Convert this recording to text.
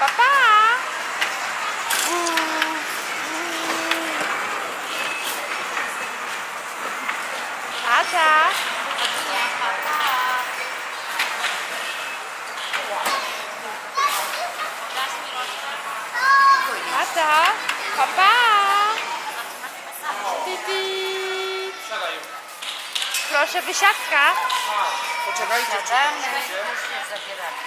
Papa. Ada. Ada. Papa. Proszę, wysiadka. Poczekajcie, Zabieramy.